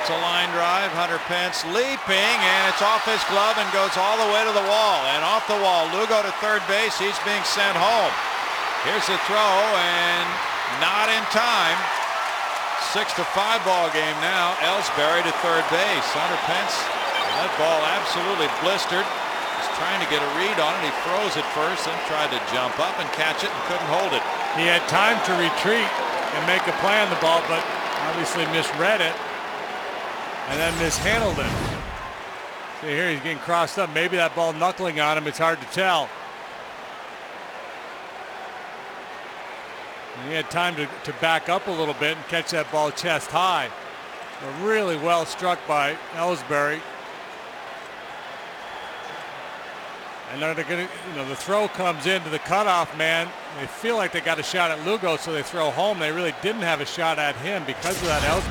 It's a line drive. Hunter Pence leaping, and it's off his glove and goes all the way to the wall. And off the wall, Lugo to third base. He's being sent home. Here's the throw, and not in time. Six to five ball game now. Ellsbury to third base. Hunter Pence, that ball absolutely blistered. He's trying to get a read on it. He froze it first, then tried to jump up and catch it and couldn't hold it. He had time to retreat and make a play on the ball, but obviously misread it and then mishandled it. See here, he's getting crossed up. Maybe that ball knuckling on him. It's hard to tell. And he had time to, to back up a little bit and catch that ball chest high. But really well struck by Ellsbury. And they're to, you know, the throw comes into the cutoff man. They feel like they got a shot at Lugo, so they throw home. They really didn't have a shot at him because of that Ellsbury.